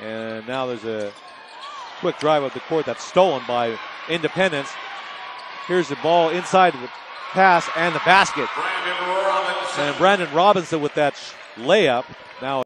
And now there's a quick drive up the court that's stolen by Independence. Here's the ball inside the pass and the basket. And Brandon Robinson with that layup. Now